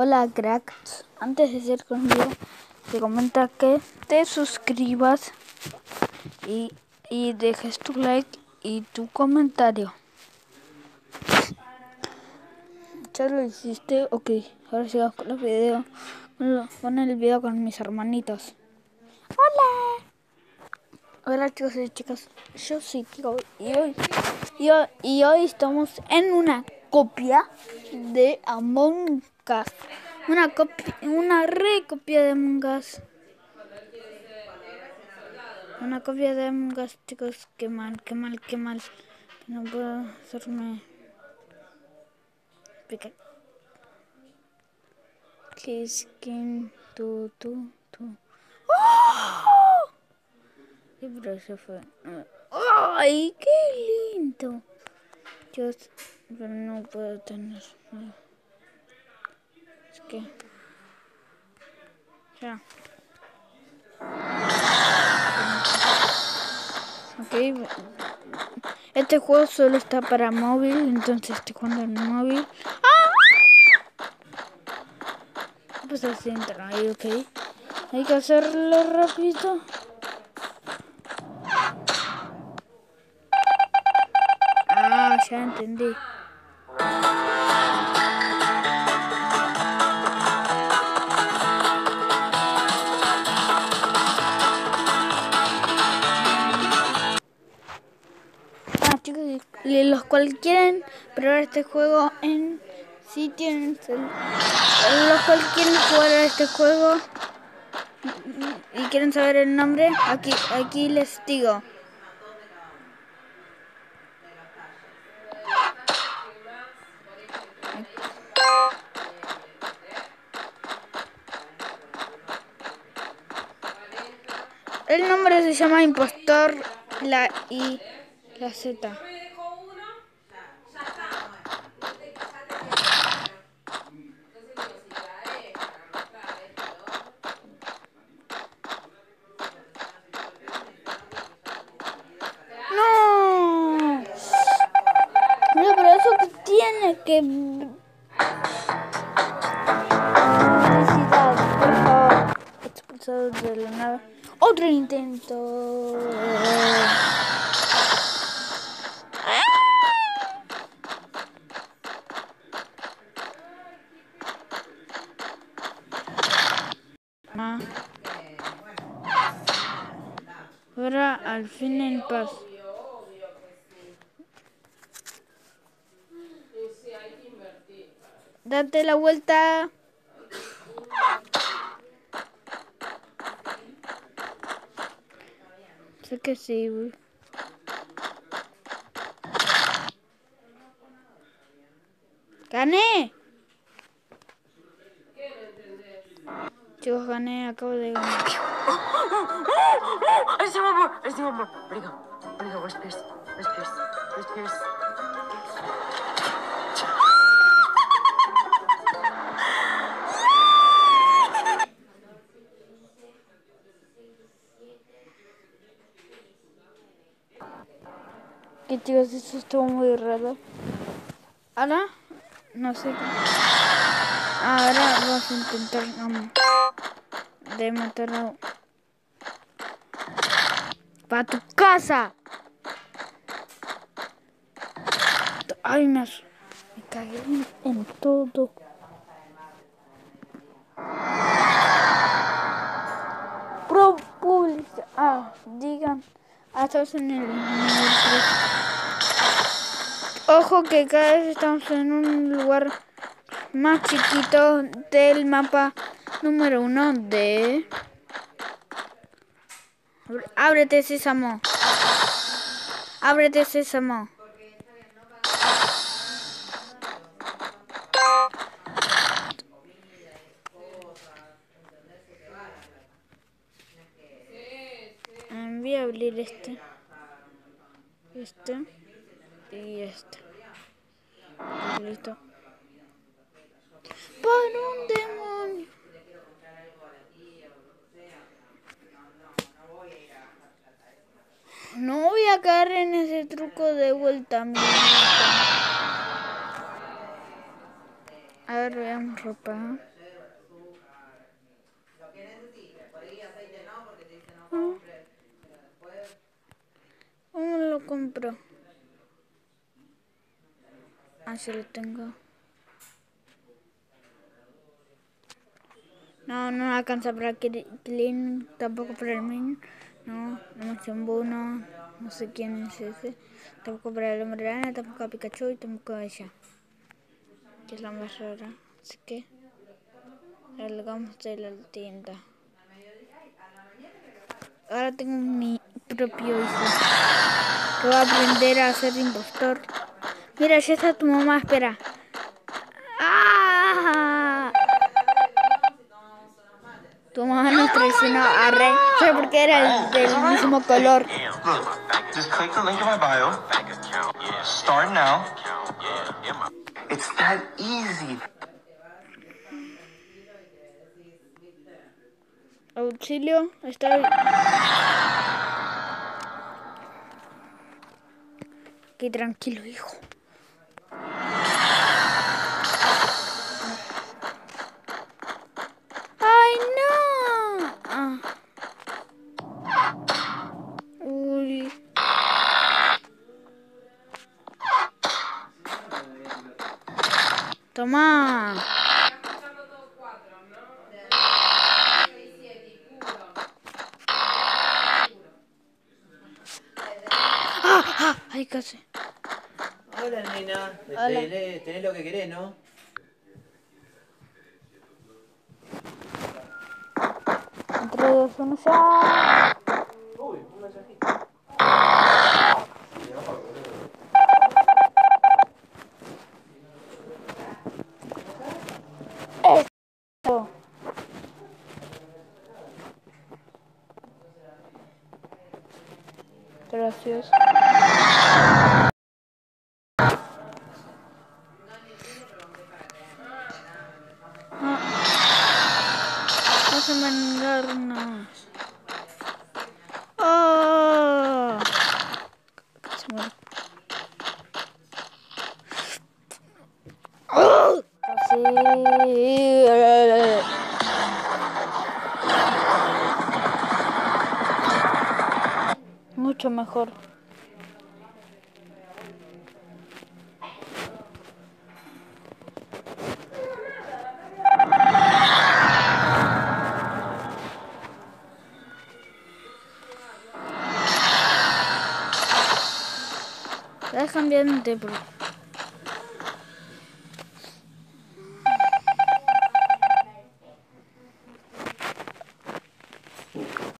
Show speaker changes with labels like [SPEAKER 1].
[SPEAKER 1] Hola cracks, antes de ser conmigo te comenta que te suscribas y, y dejes tu like y tu comentario. ¿Ya lo hiciste? Ok, ahora sigamos con el video, con el video con mis hermanitos. ¡Hola! Hola chicos y chicas, yo soy Tico y hoy, y hoy, y hoy estamos en una copia de Among Us. Una copia, una recopia de Among Us. Una copia de Among Us, chicos. Qué mal, qué mal, qué mal. No puedo hacerme... Pica. Skin, tu, tu, tu. ¡Oh! Sí, pero se fue. ¡Ay, qué lindo! Yo no puedo tener. Es que. Ya. Ok. Este juego solo está para móvil, entonces estoy jugando en móvil. ¡Ah! Pues así entra ahí, ok. Hay que hacerlo rápido. Ah, ya entendí. Ah, los cuales quieren probar este juego en si tienen los cuales quieren jugar a este juego y quieren saber el nombre, aquí aquí les digo. El nombre se llama Impostor, la I, la Z. No. No, pero eso que tiene que Felicidades, por favor. Expulsado de la nave. Otro intento. Ah. Ahora al fin en paz. Date la vuelta. Sé que sí, güey. ¡Gané! Chicos, gané, acabo de ganar.
[SPEAKER 2] Where's Pierce? Where's Pierce?
[SPEAKER 1] Que chicos, eso estuvo muy raro. Ahora, no sé. Ahora vamos a intentar um, de matar a... ¡Para tu casa! Ay, me, me cagué en todo. Estamos en el nivel 3. Ojo que cada vez estamos en un lugar más chiquito del mapa número uno de... Ábrete, sésamo. Ábrete, sésamo. Este. Este. Y este. Listo. Por un demonio. No voy a caer en ese truco de vuelta, mi. A ver, veamos ropa. Ah. ¿Cómo compro? Ah, sí lo tengo. No, no alcanza para Clean, tampoco para el Min. No, no Machambu, no. No sé quién es ese. Tampoco para el hombre tampoco a Pikachu y tampoco a ella. Que es la más rara. Así que salgamos de la tienda. Ahora tengo mi propio hijo. Que va a aprender a ser impostor. Mira, ya está tu mamá, espera. ¡Ah! Tu mamá nos traicionó a Rey. Solo porque era el del mismo color.
[SPEAKER 3] Just click the link in my bio. Start now. It's that easy.
[SPEAKER 1] Auxilio, estoy. Aquí tranquilo, hijo. ¡Ay, no! Ah. Uy. Toma. Ah, ah, ay, casi.
[SPEAKER 4] Hola, nena.
[SPEAKER 1] Hola.
[SPEAKER 4] Tenés, tenés lo que querés, ¿no?
[SPEAKER 1] Entre dos, uno, ya. Eso. Gracias. Mucho mejor. A cambiar de